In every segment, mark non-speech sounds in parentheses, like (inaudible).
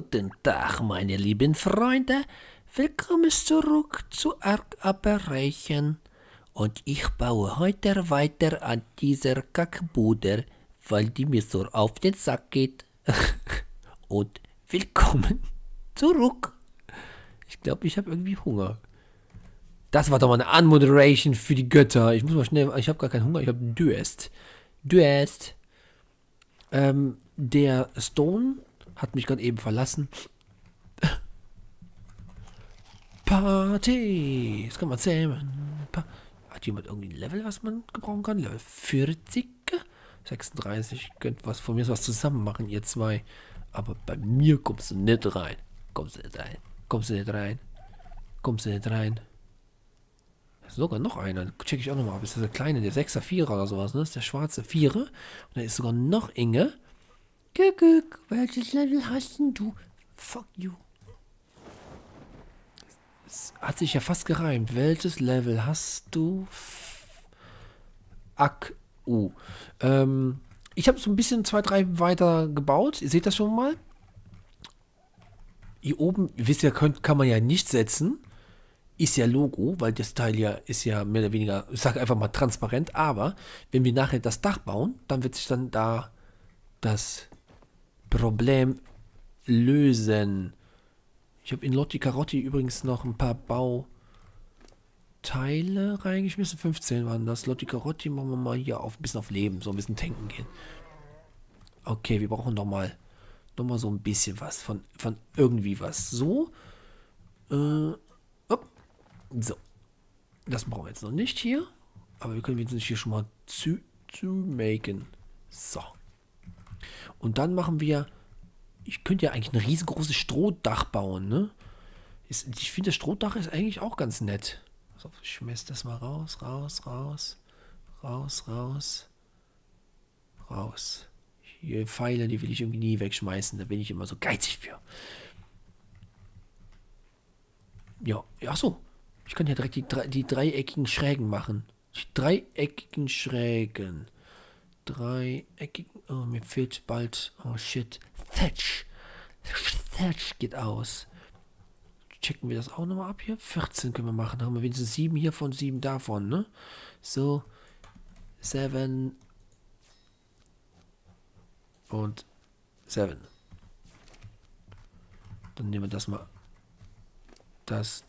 Guten Tag, meine lieben Freunde. Willkommen zurück zu Ark Operation. Und ich baue heute weiter an dieser Kackbude, weil die mir so auf den Sack geht. (laughs) Und willkommen zurück. Ich glaube, ich habe irgendwie Hunger. Das war doch mal eine Unmoderation für die Götter. Ich muss mal schnell, ich habe gar keinen Hunger, ich habe Durst. Durst. Ähm, der Stone hat mich gerade eben verlassen. Party! Das kann man zähmen. Pa hat jemand irgendwie ein Level, was man gebrauchen kann? Level 40? 36. Könnt was von mir was zusammen machen, ihr zwei. Aber bei mir kommst du nicht rein. Kommst du nicht rein. Kommst du nicht rein. Kommst du nicht rein. Sogar noch einer. Check ich auch nochmal ab. Ist das der kleine, der 6er, 4er oder sowas, ne? Das ist der schwarze 4er. Und da ist sogar noch Inge. Guck, welches Level hast denn du? Fuck you. Es hat sich ja fast gereimt. Welches Level hast du? Ak. Uh. Ähm, ich habe so ein bisschen zwei, drei weiter gebaut. Ihr seht das schon mal. Hier oben, ihr wisst ja, könnt, kann man ja nicht setzen. Ist ja Logo, weil das Teil ja ist ja mehr oder weniger, ich sage einfach mal transparent. Aber wenn wir nachher das Dach bauen, dann wird sich dann da das Problem lösen. Ich habe in Lotti Carotti übrigens noch ein paar Bauteile reingeschmissen. 15 waren das. Lotti Carotti machen wir mal hier auf ein bisschen auf Leben, so ein bisschen tanken gehen. Okay, wir brauchen noch mal, noch mal so ein bisschen was von, von irgendwie was. So. Äh, op. So. Das brauchen wir jetzt noch nicht hier. Aber wir können jetzt hier schon mal zu, zu machen. So. Und dann machen wir, ich könnte ja eigentlich ein riesengroßes Strohdach bauen, ne? Ist, ich finde, das Strohdach ist eigentlich auch ganz nett. Also, ich schmeiß das mal raus, raus, raus, raus, raus, raus. Hier Pfeile, die will ich irgendwie nie wegschmeißen, da bin ich immer so geizig für. Ja, ach so. Ich kann ja direkt die, die dreieckigen Schrägen machen. Die dreieckigen Schrägen dreieckigen. Oh, mir fehlt bald. Oh shit. Thatch. Thatch geht aus. Checken wir das auch nochmal ab hier. 14 können wir machen. Haben wir wenigstens 7 hiervon, 7 davon, ne? So. 7. Und 7. Dann nehmen wir das mal. Das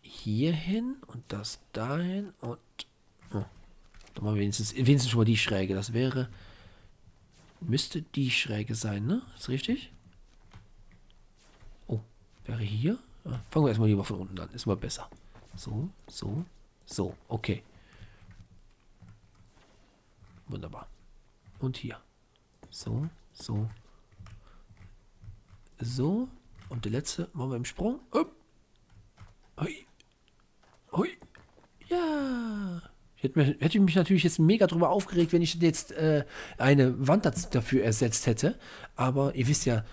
hier hin und das dahin und dann wir wenigstens, wenigstens schon mal die Schräge. Das wäre. Müsste die Schräge sein, ne? Ist richtig? Oh, wäre hier? Ja, fangen wir erstmal lieber von unten an. Ist mal besser. So, so, so. Okay. Wunderbar. Und hier. So, so. So. Und der letzte machen wir im Sprung. Hui. Hui. Ja. Hätte, hätte mich natürlich jetzt mega drüber aufgeregt, wenn ich jetzt äh, eine Wand dafür ersetzt hätte. Aber ihr wisst ja,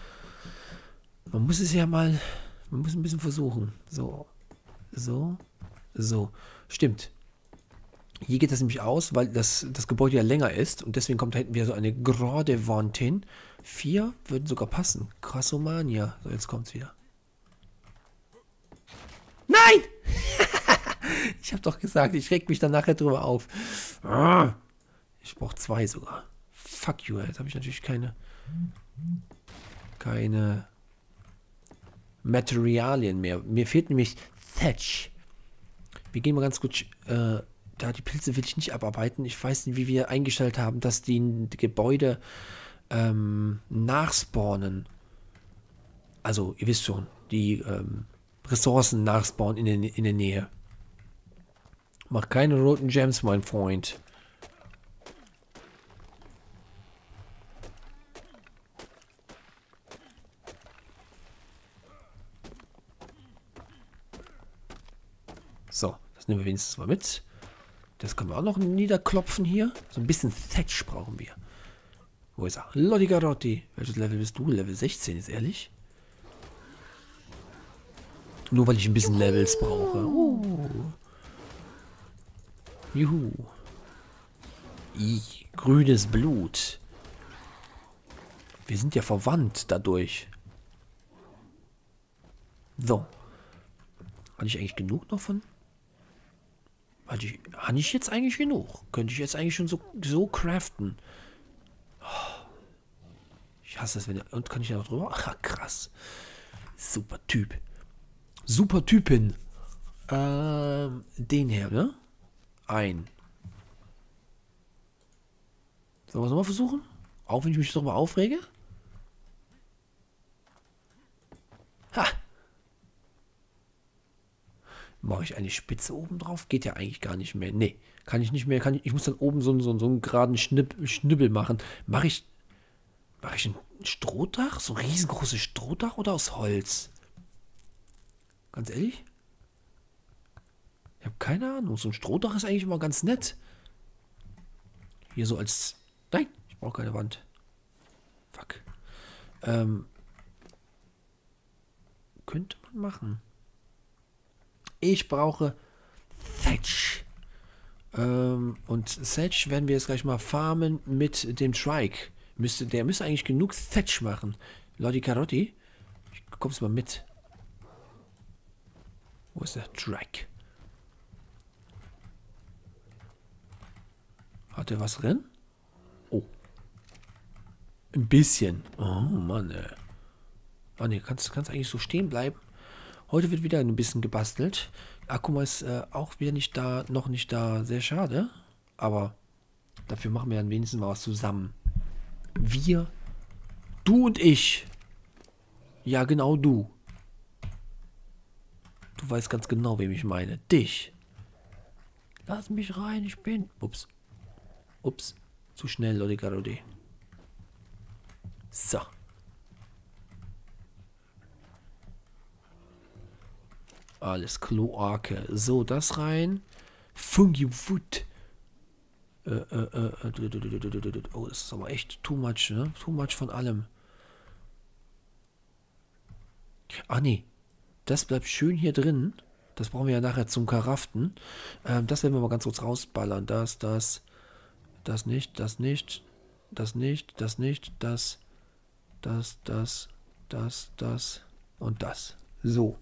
man muss es ja mal, man muss ein bisschen versuchen. So, so, so. Stimmt. Hier geht das nämlich aus, weil das, das Gebäude ja länger ist und deswegen kommt da hinten wieder so eine gerade Wand hin. Vier würden sogar passen. Krassomania. So, jetzt kommt es wieder. Nein! (laughs) Ich habe doch gesagt, ich reg mich dann nachher drüber auf. Ah, ich brauche zwei sogar. Fuck you, jetzt habe ich natürlich keine keine Materialien mehr. Mir fehlt nämlich Thatch. Wir gehen mal ganz gut. Äh, da die Pilze will ich nicht abarbeiten. Ich weiß nicht, wie wir eingestellt haben, dass die Gebäude ähm, nachspawnen. Also, ihr wisst schon, die ähm, Ressourcen nachspawnen in, den, in der Nähe. Mach keine roten Gems, mein Freund. So, das nehmen wir wenigstens mal mit. Das können wir auch noch niederklopfen hier. So ein bisschen Thatch brauchen wir. Wo ist er? Lotti Garotti. Welches Level bist du? Level 16, ist ehrlich? Nur weil ich ein bisschen Levels brauche. Uh. Juhu. Ich, grünes Blut. Wir sind ja verwandt dadurch. So. Hatte ich eigentlich genug noch von? Hatte ich, hatte ich jetzt eigentlich genug? Könnte ich jetzt eigentlich schon so, so craften? Ich hasse das, wenn... Und kann ich da noch drüber? Ach, krass. Super Typ. Super Typin. Ähm, den her, ne? Ein. Sollen wir es nochmal versuchen? Auch wenn ich mich darüber aufrege? Ha! Mache ich eine Spitze oben drauf? Geht ja eigentlich gar nicht mehr. Nee, kann ich nicht mehr. Kann ich, ich muss dann oben so, so, so einen geraden Schnipp, Schnibbel machen. Mache ich, mache ich ein Strohdach? So ein riesengroßes Strohdach oder aus Holz? Ganz ehrlich? Ich habe keine Ahnung. So ein Strohdach ist eigentlich immer ganz nett. Hier so als... Nein, ich brauche keine Wand. Fuck. Ähm, könnte man machen. Ich brauche Thatch. Ähm, und Thatch werden wir jetzt gleich mal farmen mit dem Trike. Müsste, der müsste eigentlich genug Thatch machen. Lodi Carotti, ich komm's mal mit. Wo ist der Trike? Hat er was drin? Oh. Ein bisschen. Oh Mann, ey. Oh ne, kannst, kannst eigentlich so stehen bleiben. Heute wird wieder ein bisschen gebastelt. Akuma ist äh, auch wieder nicht da, noch nicht da. Sehr schade. Aber dafür machen wir dann wenigstens mal was zusammen. Wir, du und ich. Ja, genau du. Du weißt ganz genau, wem ich meine. Dich. Lass mich rein, ich bin... Ups. Ups. Zu schnell, Lodi Garodi. So. Alles Kloake. So, das rein. Fungi äh, oh, das ist aber echt too much, ne? Too much von allem. Ah, nee. Das bleibt schön hier drin. Das brauchen wir ja nachher zum Karaften. Ähm, das werden wir mal ganz kurz rausballern. Das, das, das nicht, das nicht, das nicht, das nicht, das, das, das, das, das und das. So.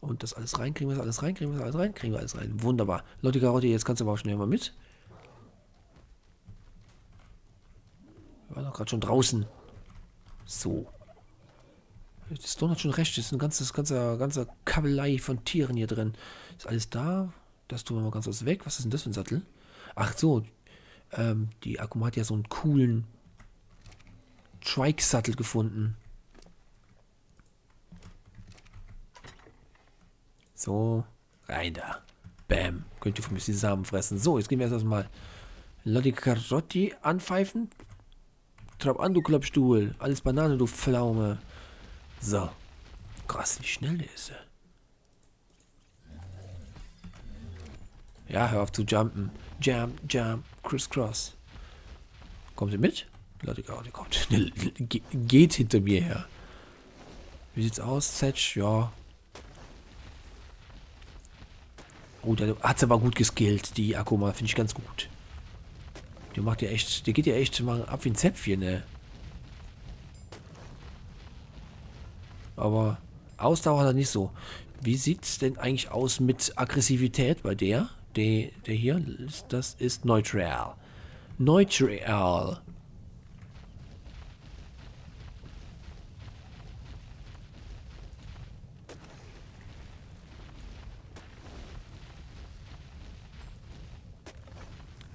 Und das alles rein, kriegen wir das alles rein, kriegen wir das alles rein, kriegen wir alles rein. Wunderbar. Leute Karotte, jetzt kannst du aber auch schnell mal mit. Waren doch gerade schon draußen. So. Das Don hat schon recht, das ist ein ganzes, ganzer, ganzer Kabelei von Tieren hier drin. Ist alles da? Das tun wir mal ganz was weg. Was ist denn das für ein Sattel? Ach so, ähm, die Akuma hat ja so einen coolen Trike-Sattel gefunden. So, rein da. Bam. Könnt ihr von mir die Samen fressen. So, jetzt gehen wir erstmal Lotti Carotti anpfeifen. Trab an, du Klappstuhl. Alles Banane, du Pflaume. So. Krass, wie schnell der ist. Ja, hör auf zu jumpen. Jump, jump, crisscross. Kommt ihr mit? Leute, die kommt. (laughs) Geht hinter mir her. Wie sieht's aus? Setch, ja. Oh, der hat's aber gut geskillt, die Akuma. Finde ich ganz gut. Der macht ja echt, der geht ja echt mal ab wie ein Zäpfchen, ne? Aber Ausdauer hat er nicht so. Wie sieht's denn eigentlich aus mit Aggressivität bei der? Der, der hier, das ist neutral. Neutral.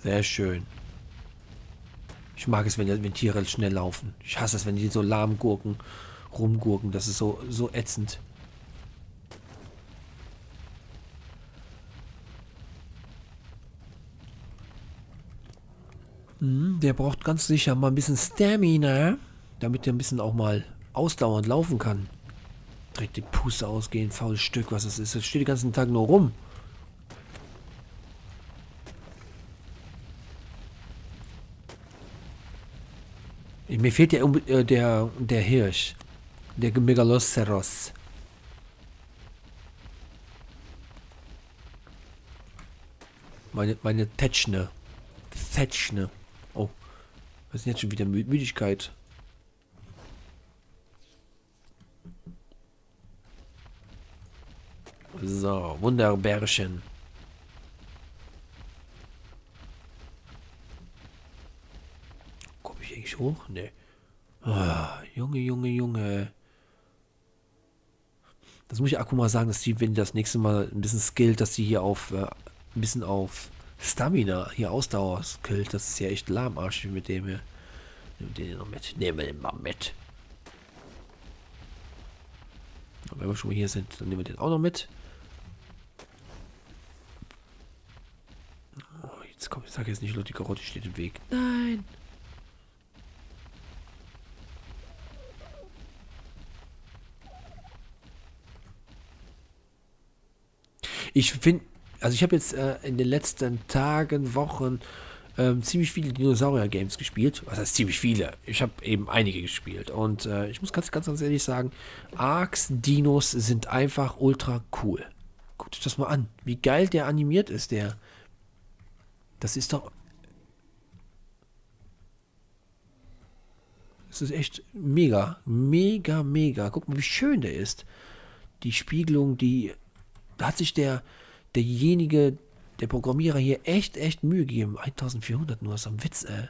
Sehr schön. Ich mag es, wenn, wenn Tiere schnell laufen. Ich hasse es, wenn die so lahm gurken, rumgurken. Das ist so, so ätzend. Hm, der braucht ganz sicher mal ein bisschen Stamina, damit er ein bisschen auch mal ausdauernd laufen kann. Direkt die Puste ausgehen, faules Stück, was das ist. Das steht den ganzen Tag nur rum. Mir fehlt der, äh, der, der Hirsch der Megaloceros. Meine, meine Tetschne. Tetschne. Oh. Was ist jetzt schon wieder Müdigkeit? So, Wunderbärchen. Komme ich eigentlich hoch? Ne. Ah, Junge, Junge, Junge. Das muss ich Akku mal sagen, dass die, wenn die das nächste Mal ein bisschen skillt, dass die hier auf äh, ein bisschen auf Stamina, hier Ausdauer skillt. Das ist ja echt lahmarschig mit dem hier. Nehmen wir den noch mit. Nehmen wir den mal mit. Und wenn wir schon mal hier sind, dann nehmen wir den auch noch mit. Oh, jetzt komm, ich sag jetzt nicht, die Karotte steht im Weg. Nein. Ich finde, also ich habe jetzt äh, in den letzten Tagen, Wochen ähm, ziemlich viele Dinosaurier-Games gespielt. Was heißt ziemlich viele? Ich habe eben einige gespielt. Und äh, ich muss ganz, ganz, ganz ehrlich sagen, Arcs Dinos sind einfach ultra cool. Guckt euch das mal an. Wie geil der animiert ist, der. Das ist doch. Das ist echt mega, mega, mega. Guck mal, wie schön der ist. Die Spiegelung, die. Da hat sich der, derjenige, der Programmierer hier echt, echt Mühe gegeben. 1400 nur, ist am Witz, ey.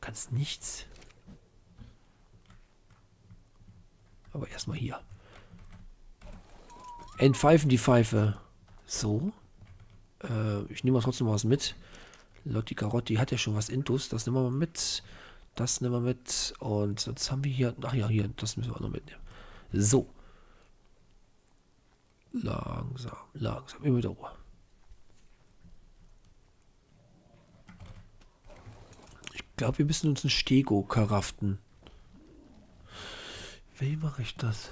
Kannst nichts. Aber erstmal hier. Entpfeifen die Pfeife. So. Äh, ich nehme trotzdem was mit. Lotti Carotti hat ja schon was Intus. Das nehmen wir mal mit. Das nehmen wir mit. Und jetzt haben wir hier. Ach ja, hier. Das müssen wir auch noch mitnehmen. So. Langsam, langsam. Immer wieder Ruhe. Ich glaube, wir müssen uns ein Stego karaften. Wie mache ich das?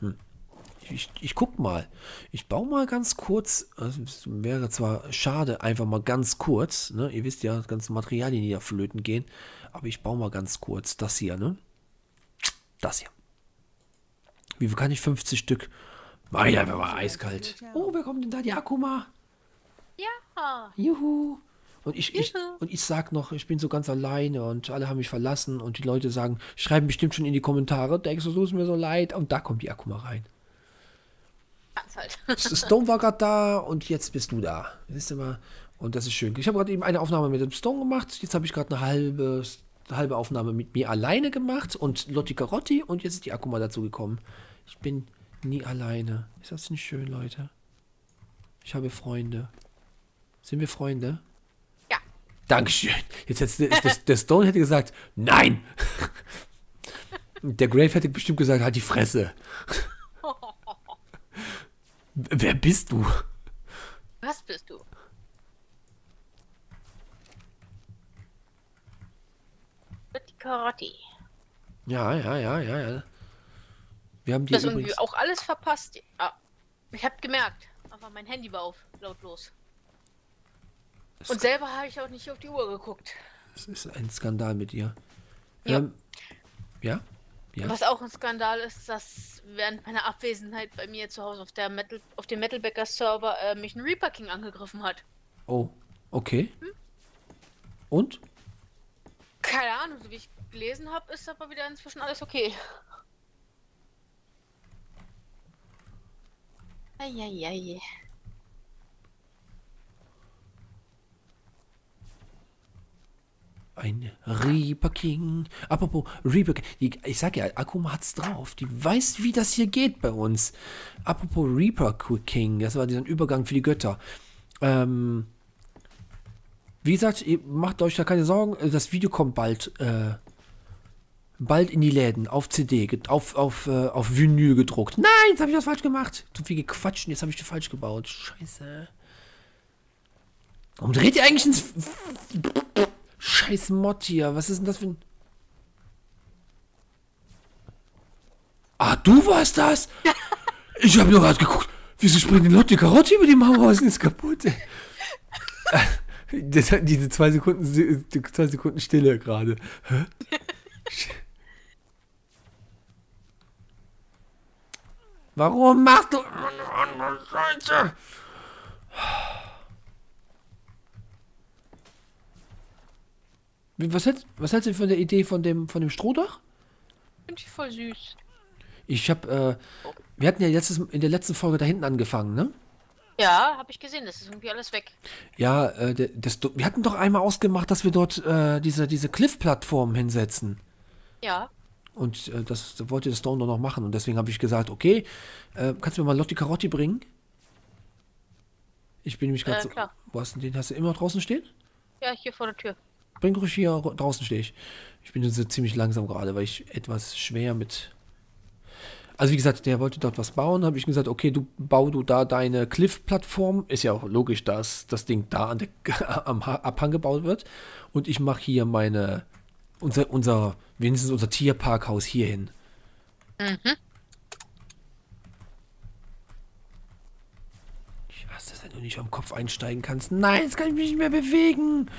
Hm. Ich, ich, ich, guck mal. Ich baue mal ganz kurz. Also wäre zwar schade, einfach mal ganz kurz. Ne? Ihr wisst ja, das ganze Materialien, die da flöten gehen. Aber ich baue mal ganz kurz das hier, ne? Das hier. Wie viel kann ich? 50 Stück. Mach ich einfach mal eiskalt. Oh, wer kommt denn da? Die Akuma. Ja. Juhu. Und ich, ich, und ich sag noch, ich bin so ganz alleine und alle haben mich verlassen und die Leute sagen, schreiben bestimmt schon in die Kommentare, denkst du, es mir so leid. Und da kommt die Akuma rein. Ganz halt. Stone war gerade da und jetzt bist du da. Wisst ihr mal? Und das ist schön. Ich habe gerade eben eine Aufnahme mit dem Stone gemacht. Jetzt habe ich gerade eine halbe, eine halbe Aufnahme mit mir alleine gemacht und Lotti Carotti und jetzt ist die Akuma dazu gekommen. Ich bin nie alleine. Ist das nicht schön, Leute? Ich habe Freunde. Sind wir Freunde? Ja. Dankeschön. Jetzt hätte das, der Stone hätte gesagt, nein. Der Grave hätte bestimmt gesagt, halt die Fresse. (laughs) Wer bist du? Was bist du? Die Karotti. Ja, ja, ja, ja, ja. Wir haben die das irgendwie auch alles verpasst. Ja. Ich hab gemerkt, aber mein Handy war auf lautlos. Und selber habe ich auch nicht auf die Uhr geguckt. Das ist ein Skandal mit ihr. Ja. Ähm, ja? ja? Was auch ein Skandal ist, dass während meiner Abwesenheit bei mir zu Hause auf, der Metal, auf dem Metalbacker Server äh, mich ein Reaper King angegriffen hat. Oh, okay. Hm? Und? Keine Ahnung, so wie ich gelesen habe, ist aber wieder inzwischen alles okay. Eieiei. Ein Reaper King. Apropos Reaper King. ich sag ja, Akuma hat's drauf. Die weiß, wie das hier geht bei uns. Apropos Reaper King. Das war dieser Übergang für die Götter. Ähm, wie gesagt, macht euch da keine Sorgen. Das Video kommt bald. Äh, bald in die Läden. Auf CD. Auf, auf, äh, auf Vinyl gedruckt. Nein, jetzt habe ich das falsch gemacht. Zu viel gequatscht. Jetzt habe ich das falsch gebaut. Scheiße. Warum dreht ihr eigentlich ins... Scheiß Mod hier. Was ist denn das für ein... Ah, du warst das? (laughs) Ich habe nur gerade geguckt. Wieso springt die Lotte Karotte über die Mauer und ist kaputt? (laughs) Das, diese zwei Sekunden, die zwei Sekunden Stille gerade. (laughs) Warum machst du Scheiße? Was, hält, was hältst du von der Idee von dem, von dem Strohdach? Finde ich voll süß. Ich habe, äh, wir hatten ja letztes, in der letzten Folge da hinten angefangen, ne? Ja, habe ich gesehen. Das ist irgendwie alles weg. Ja, äh, das, wir hatten doch einmal ausgemacht, dass wir dort äh, diese, diese Cliff-Plattform hinsetzen. Ja. Und äh, das wollte Stone doch noch machen. Und deswegen habe ich gesagt, okay, äh, kannst du mir mal Lotti Carotti bringen? Ich bin nämlich gerade Äh, so. klar. Wo hast du den? Hast du immer noch draußen stehen? Ja, hier vor der Tür. Bring ruhig hier draußen stehe ich. Ich bin so ziemlich langsam gerade, weil ich etwas schwer mit. Also wie gesagt, der wollte dort was bauen, habe ich gesagt, okay, du bau du da deine Cliff-Plattform. Ist ja auch logisch, dass das Ding da an der, (laughs) am Ha- Abhang gebaut wird. Und ich mache hier meine, unser, unser, wenigstens unser Tierparkhaus hier hin. Mhm. Ich hasse es, wenn du nicht am Kopf einsteigen kannst. Nein, jetzt kann ich mich nicht mehr bewegen.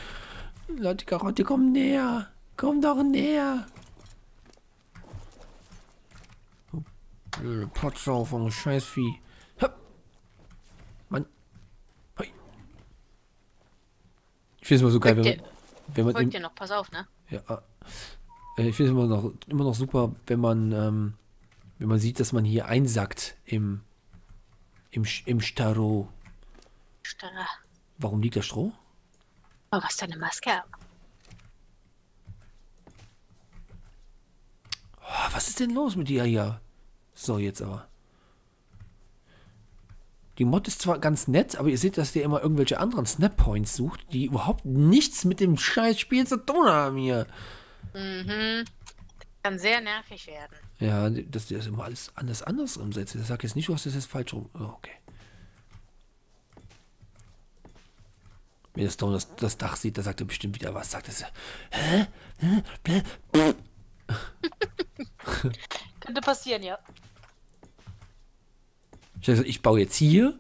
Leute, Karotte, komm näher. Komm doch näher. Blöde Potsau von Scheißvieh. Hup. Mann. Hoi. Ich finde es immer so geil, wenn man, wenn man folgt dir noch, pass auf, ne? ja, ah. Ich finde es immer noch, immer noch super, wenn man, ähm, wenn man sieht, dass man hier einsackt im, im, im Staro. Starr. Warum liegt da Stroh? Oh, was deine Maske ab. Oh, was ist denn los mit dir hier? So, jetzt aber. Die Mod ist zwar ganz nett, aber ihr seht, dass der immer irgendwelche anderen Snap-Points sucht, die überhaupt nichts mit dem scheiß Spiel zu tun haben hier. Mhm. Kann sehr nervig werden. Ja, dass der das immer alles anders anders umsetzt. Der sagt jetzt nicht, du hast das jetzt falsch rum. Oh, okay. Wenn der Stone das, das Dach sieht, da sagt er bestimmt wieder was. Sagt er, hä? Hä? Bläh? (laughs) Könnte passieren, ja. Ich, sag so, ich baue jetzt hier,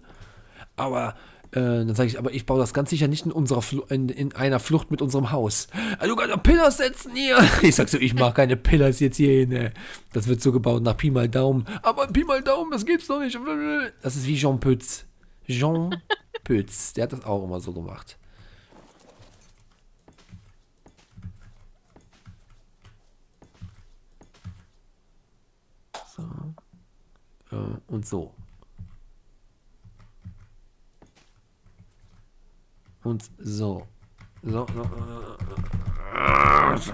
aber dann sage ich, aber ich baue das ganz sicher nicht in unserer Flu in, in einer Flucht mit unserem Haus. Ah, Du kannst doch Pillars setzen hier. (laughs) Ich sag so, ich mache keine Pillars jetzt hier hin. ey. Das wird so gebaut nach Pi mal Daumen. Aber Pi mal Daumen, das gibt's doch nicht. Das ist wie Jean Pütz. Jean (laughs) Pütz, der hat das auch immer so gemacht. So. Äh, und so. Und so. So, so, so.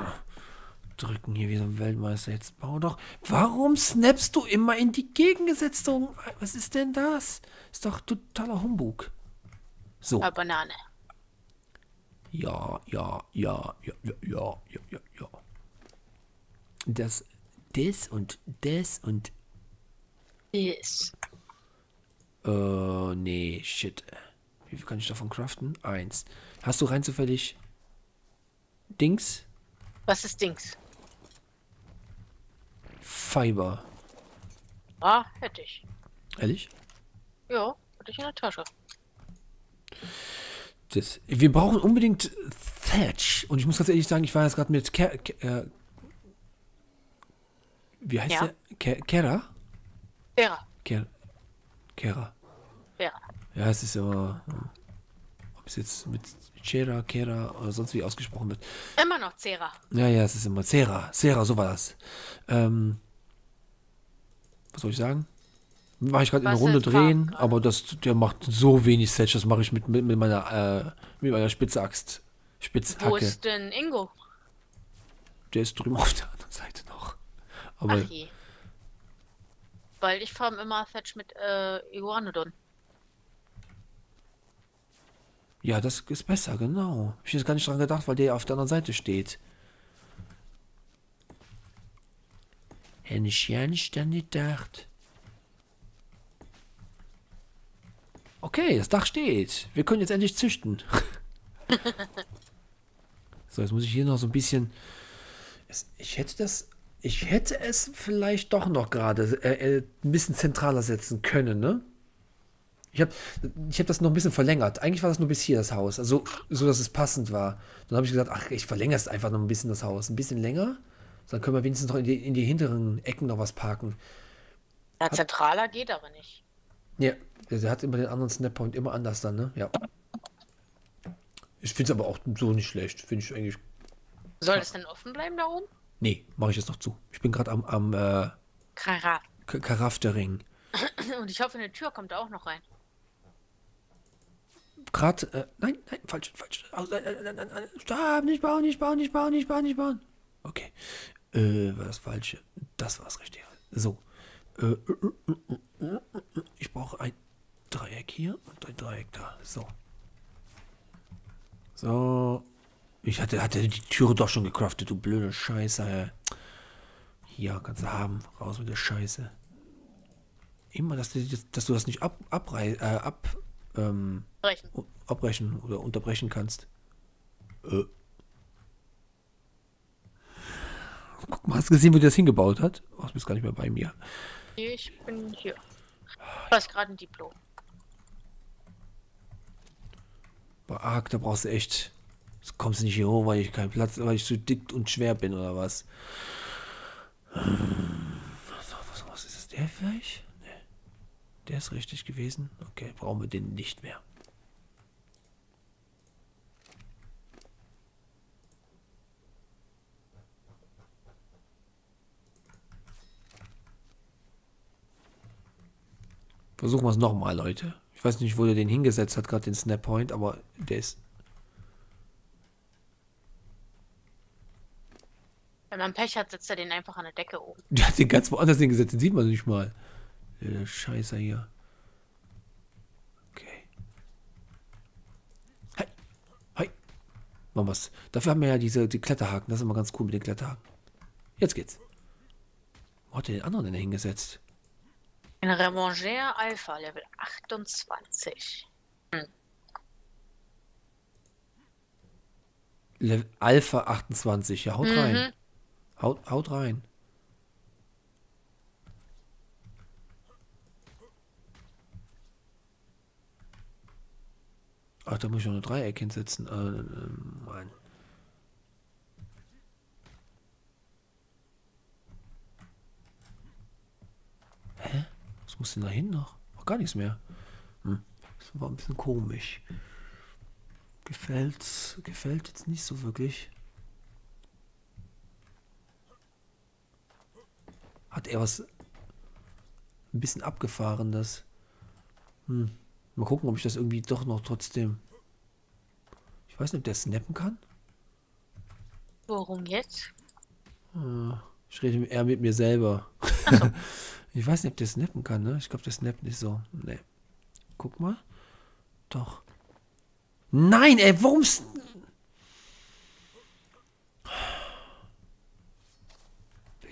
Drücken hier wie so ein Weltmeister. Jetzt bau doch. Warum snappst du immer in die Gegengesetzung? Was ist denn das? Ist doch totaler Humbug. So. Aber Banane. Ja, ja, ja, ja, ja, ja, ja, ja, ja. Das, das und das und. Yes. Äh, nee, shit. Wie viel kann ich davon craften? Eins. Hast du rein zufällig Dings? Was ist Dings? Fiber. Ah, hätte ich. Ehrlich? Ja, hatte ich in der Tasche. Das, wir brauchen unbedingt Thatch. Und ich muss ganz ehrlich sagen, ich war jetzt gerade mit Ke Ke äh, Wie heißt Ja. der? Ke Kera? Vera. Ker Kera. Vera. Ja, es ist immer. hm, Ob es jetzt mit Kera, Kera oder sonst wie ausgesprochen wird. Immer noch Zera. Ja, ja, es ist immer Sera. Sera, so war das. Ähm, was soll ich sagen? Mache ich gerade in eine Runde drehen, Farben? aber das, der macht so wenig Setch, das mache ich mit, mit, mit meiner äh, mit meiner Spitzaxt. Wo Spitzhacke. ist denn Ingo? Der ist drüben auf der anderen Seite noch. Aber Ach je. Weil ich farm immer Fetch mit äh, Iguanodon. Ja, das ist besser, genau. Ich habe jetzt gar nicht dran gedacht, weil der auf der anderen Seite steht. Hätte ich ja nicht dran gedacht. Okay, das Dach steht. Wir können jetzt endlich züchten. (laughs) so, jetzt muss ich hier noch so ein bisschen. Ich hätte das. Ich hätte es vielleicht doch noch gerade äh, äh, ein bisschen zentraler setzen können, ne? Ich habe ich hab das noch ein bisschen verlängert. Eigentlich war das nur bis hier das Haus. Also, so dass es passend war. Dann habe ich gesagt, ach, ich verlängere es einfach noch ein bisschen das Haus. Ein bisschen länger. Dann können wir wenigstens noch in die, in die hinteren Ecken noch was parken. Ja, zentraler geht aber nicht. Ja, der, hat immer den anderen Snappoint immer anders dann, ne? Ja. Ich finde es aber auch so nicht schlecht. Finde ich eigentlich. Soll es denn offen bleiben da oben? Nee, mache ich jetzt noch zu. Ich bin gerade am, am äh, Kara. K Karaftering. (clears throat) Und ich hoffe, eine Tür kommt auch noch rein. Gerade, äh, nein, nein, falsch, falsch. Aus, äh, äh, äh, stopp, nicht bauen, nicht bauen, nicht bauen, nicht bauen, nicht bauen. Okay. Äh, war das falsche. Das war das Richtige. So. Äh, ich brauche ein Dreieck hier und ein Dreieck da. So. So. Ich hatte, hatte die Türe doch schon gecraftet, du blöde Scheiße. Hier, kannst du haben. Raus mit der Scheiße. Immer, dass du, dass du das nicht ab, abrei, äh, ab, ähm, Brechen. u- abbrechen oder unterbrechen kannst. Äh. Guck mal, hast du gesehen, wie der das hingebaut hat? Oh, du bist gar nicht mehr bei mir. Ich bin hier. Du hast gerade ein Diplom. Bei Ark, da brauchst du echt. Du kommst nicht hier hoch, weil ich keinen Platz, weil ich zu dick und schwer bin oder was. Was, was, was ist das? Der vielleicht? Nee. Der ist richtig gewesen. Okay, brauchen wir den nicht mehr. Versuchen wir es nochmal, Leute. Ich weiß nicht, wo der den hingesetzt hat, gerade den Snap Point, aber der ist. Wenn man Pech hat, setzt er den einfach an der Decke oben. (laughs) Der hat den ganz woanders hingesetzt, den sieht man nicht mal. Der Scheiße hier. Okay. Hi. Hi. Machen wir's. Dafür haben wir ja diese die Kletterhaken. Das ist immer ganz cool mit den Kletterhaken. Jetzt geht's. Wo hat der den anderen denn hingesetzt? Ein Revanger Alpha, Level 28. Level Alpha 28. Ja, haut rein. Haut, haut rein. Ach, da muss ich noch ein Dreieck hinsetzen. Äh, Mann. Hä? Was muss denn da hin noch? Ach, gar nichts mehr. Hm. Das war ein bisschen komisch. Gefällt, gefällt jetzt nicht so wirklich. Hat er was ein bisschen abgefahrenes? Hm. Mal gucken, ob ich das irgendwie doch noch trotzdem. Ich weiß nicht, ob der snappen kann. Worum jetzt? Äh, Ich rede eher mit mir selber. (laughs) ich weiß nicht, ob der snappen kann, ne? Ich glaube, der snappt nicht so. Nee. Guck mal. Doch. Nein, ey, warum...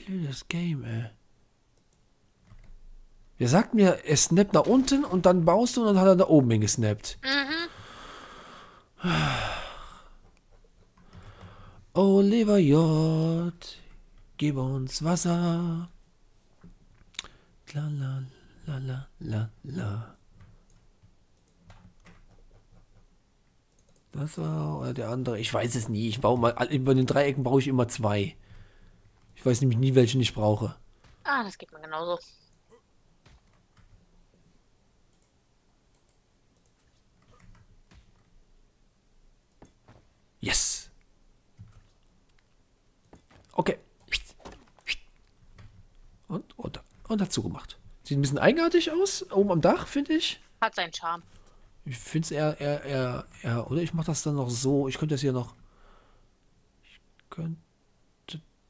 Blödes Game, ey. Der sagt mir, er snappt nach unten und dann baust du und dann hat er da oben hingesnappt. Oliver J. Gib uns Wasser. La la la la la la. Das war oder der andere. Ich weiß es nie. Ich baue mal. Bei den Dreiecken brauche ich immer zwei. Ich weiß nämlich nie, welchen ich brauche. Ah, das geht mir genauso. Yes. Okay. Und runter. Und dazu gemacht. Sieht ein bisschen eigenartig aus. Oben am Dach, finde ich. Hat seinen Charme. Ich finde es eher, eher, eher, eher, oder ich mache das dann noch so. Ich könnte das hier noch. Ich könnte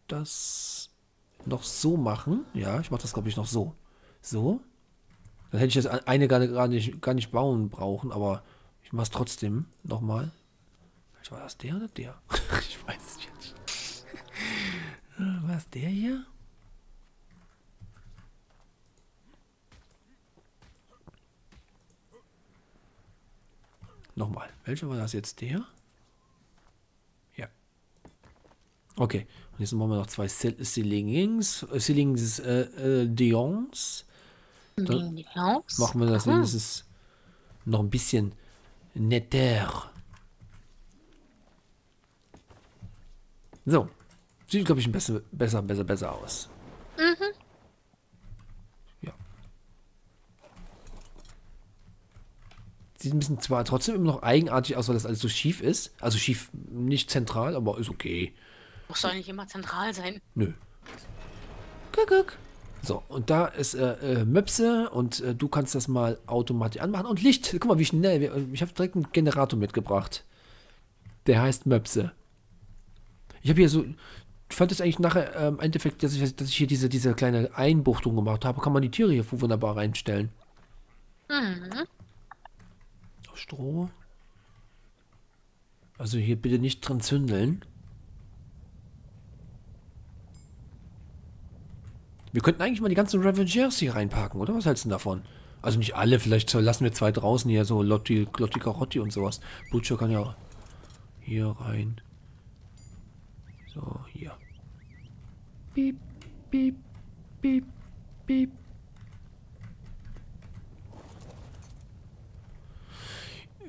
das noch so machen. Ja, ich mache das, glaube ich, noch so. So. Dann hätte ich das eine gar, gar, nicht, gar nicht bauen brauchen, aber ich mache es trotzdem nochmal. War das der oder der? (laughs) ich weiß es jetzt nicht. War es der hier? Nochmal. Welcher war das jetzt? Der? Ja. Okay. Und jetzt machen wir noch zwei Sil- Ceilings. äh, Ceilings äh, äh, Dions. Dann machen wir das wenigstens noch ein bisschen netter. So. Sieht, glaube ich, besser, besser, besser, besser aus. Ja. Ein bisschen zwar trotzdem immer noch eigenartig aus, weil das alles so schief ist. Also schief, nicht zentral, aber ist okay. Muss doch nicht immer zentral sein. Nö. Guck, guck. So, und da ist äh, äh, Möpse und äh, du kannst das mal automatisch anmachen. Und Licht, guck mal, wie schnell. Ich habe direkt einen Generator mitgebracht. Der heißt Möpse. Ich habe hier so. Ich fand es eigentlich nachher ähm, im Endeffekt, dass ich, dass ich hier diese, diese kleine Einbuchtung gemacht habe. Kann man die Tiere hier wunderbar reinstellen. Mhm. Stroh. Also hier bitte nicht dran zündeln. Wir könnten eigentlich mal die ganzen Revengers hier reinpacken, oder? Was hältst du denn davon? Also nicht alle, vielleicht lassen wir zwei draußen hier, so Lotti, Lotti Carotti und sowas. Butcher kann ja hier rein. So, hier. Piep, piep, piep, piep.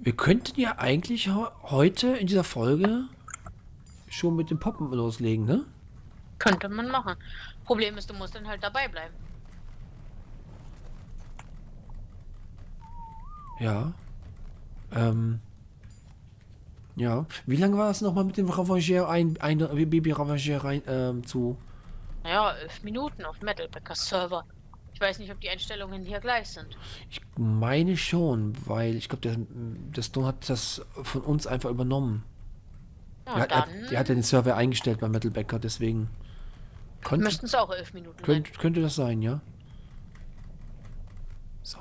Wir könnten ja eigentlich heu- heute in dieser Folge schon mit dem Poppen loslegen, ne? Könnte man machen. Problem ist, du musst dann halt dabei bleiben. Ja. Ähm. Ja. Wie lange war es nochmal mit dem Ravager ein, ein Baby Ravager rein ähm, zu? Naja, elf Minuten auf Metalbackers Server. Ich weiß nicht, ob die Einstellungen hier gleich sind. Ich meine schon, weil ich glaube, der, der Stone hat das von uns einfach übernommen. Ja, er, dann hat- der hat ja den Server eingestellt bei Metalbacker, deswegen. Müssten es auch elf Minuten sein. könnte, das sein, ja? So.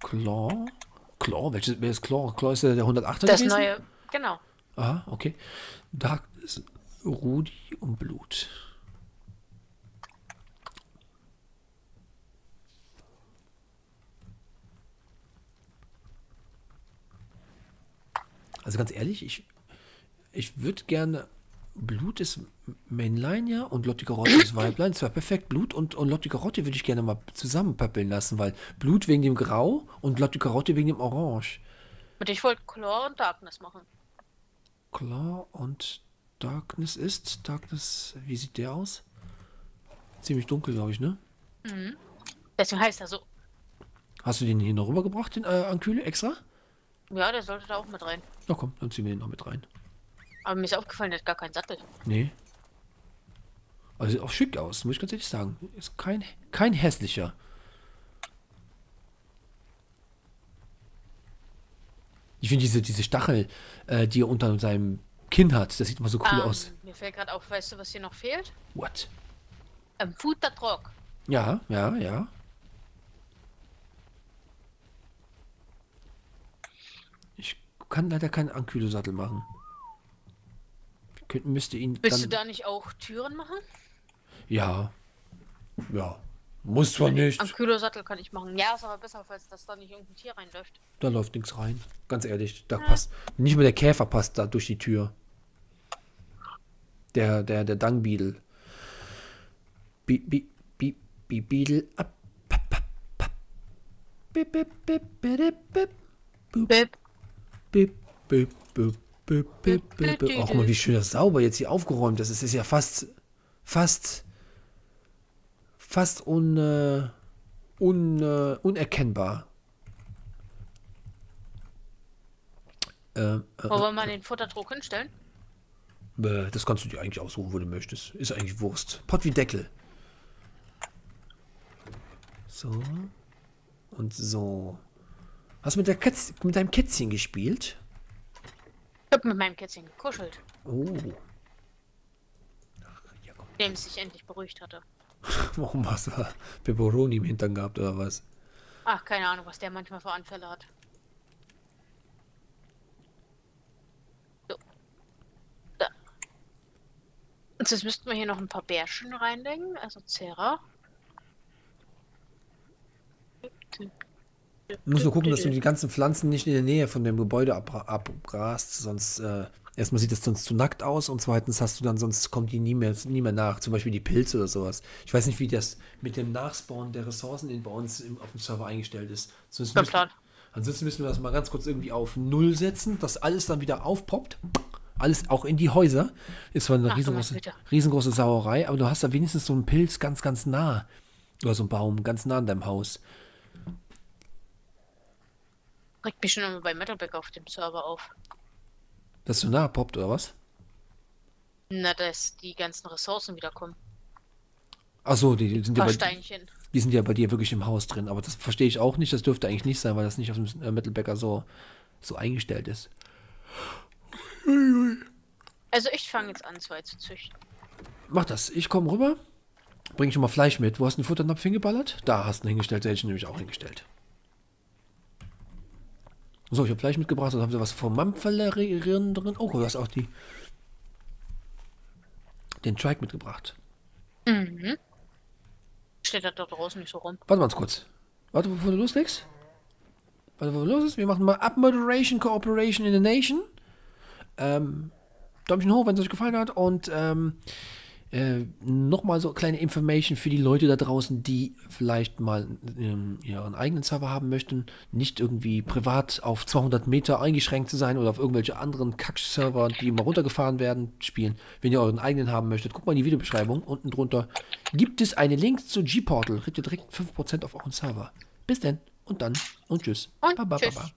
Claw? Claw? Welches wer ist Claw? Claw ist der, der 108er Das gewesen? neue, genau. Aha, okay. Darkness, Rudi und Blut. Also ganz ehrlich, ich, ich würde gerne. Blut ist Männlein, ja, und Lotti Carotti ist Weiblein. Das wäre perfekt. Blut und, und Lotti Carotti würde ich gerne mal zusammenpappeln lassen, weil Blut wegen dem Grau und Lotti Carotti wegen dem Orange. Und ich wollte Claw und Darkness machen. Claw und Darkness ist. Darkness, wie sieht der aus? Ziemlich dunkel, glaube ich, ne? Deswegen heißt er so. Hast du den hier noch rübergebracht, den äh, Ankühle, extra? Ja, der sollte da auch mit rein. Na komm, dann ziehen wir den noch mit rein. Aber mir ist aufgefallen, der hat gar keinen Sattel. Nee. Also sieht auch schick aus, muss ich ganz ehrlich sagen. Ist kein, kein hässlicher. Ich finde diese, diese Stachel, äh, die er unter seinem Kinn hat, das sieht immer so cool Ähm, aus. Mir fällt gerade auf, weißt du, was hier noch fehlt? What? Ein Futtertrock. Ja, ja, ja. Ich kann leider keinen Ankylosattel machen. Wir könnten, müsste ihn Willst du da nicht auch Türen machen? Ja. Ja. Muss zwar nicht. Ankylosattel kann ich machen. Ja, ist aber besser, falls das da nicht irgendein Tier reinläuft. Da läuft nichts rein. Ganz ehrlich, da passt. Nicht mal der Käfer passt da durch die Tür. Der, der, der Dangbeetle. Bi, bi, bi, bi, Beetle ab. Bip, bip, bip, bip, bip, Bip. Bip, bip, bip, bip, bip, bip, bip. Ach mal, wie schön das sauber jetzt hier aufgeräumt ist. Es ist ja fast, fast, fast un, äh, un, äh, unerkennbar. Äh, äh, Wo wollen wir den Futtertrog hinstellen? äh, das kannst du dir eigentlich aussuchen, wo du möchtest. Ist eigentlich Wurst. Pott wie Deckel. So. Und so. Hast du mit, der Katz, mit deinem Kätzchen gespielt? Ich hab mit meinem Kätzchen gekuschelt, Oh. Ach, ja, komm. dem es sich endlich beruhigt hatte. (laughs) Warum hast du Pepperoni im Hintern gehabt oder was? Ach, keine Ahnung, was der manchmal für Anfälle hat. So. Da. Und jetzt müssten wir hier noch ein paar Bärchen reinlegen, also Zera. Du musst nur gucken, dass du die ganzen Pflanzen nicht in der Nähe von dem Gebäude abgrast, sonst äh, erstmal sieht es sonst zu nackt aus und zweitens hast du dann, sonst kommt die nie mehr, nie mehr nach, zum Beispiel die Pilze oder sowas. Ich weiß nicht, wie das mit dem Nachspawn der Ressourcen in, bei uns im, auf dem Server eingestellt ist. Sonst müssen, Plan. ansonsten müssen wir das mal ganz kurz irgendwie auf Null setzen, dass alles dann wieder aufpoppt. Alles auch in die Häuser. Ist zwar eine Ach, riesengroße, riesengroße Sauerei, aber du hast da wenigstens so einen Pilz ganz, ganz nah. Oder so einen Baum ganz nah an deinem Haus. Regt mich schon immer bei Metalback auf dem Server auf. Dass du nah poppt, oder was? Na, dass die ganzen Ressourcen wiederkommen. Achso, die, die sind ja bei, Steinchen. die sind ja bei dir wirklich im Haus drin. Aber das verstehe ich auch nicht. Das dürfte eigentlich nicht sein, weil das nicht auf dem äh, Mittelbäcker so, so eingestellt ist. Also ich fange jetzt an, zwei zu züchten. Mach das. Ich komme rüber. Bring schon mal Fleisch mit. Wo hast du den Futternapf hingeballert? Da hast du ihn hingestellt. Da hätte ich ihn nämlich auch hingestellt. So, ich habe Fleisch mitgebracht. Dann haben sie was vom Mampfelerin drin. Oh, du hast auch die den Trike mitgebracht. Mhm. Steht da draußen nicht so rum. Warte mal kurz. Warte, bevor du loslegst. Warte, bevor du los ist. Wir machen mal Up Moderation Cooperation in the Nation. Ähm, Däumchen hoch, wenn es euch gefallen hat. Und ähm, äh, nochmal so kleine Information für die Leute da draußen, die vielleicht mal ähm, ihren eigenen Server haben möchten. Nicht irgendwie privat auf 200 Meter eingeschränkt zu sein oder auf irgendwelche anderen Kack-Server, die mal runtergefahren werden, spielen. Wenn ihr euren eigenen haben möchtet, guckt mal in die Videobeschreibung. Unten drunter gibt es einen Link zu G-Portal. Kriegt ihr direkt 5% auf euren Server. Bis denn und dann und tschüss. Und Baba, tschüss. Baba.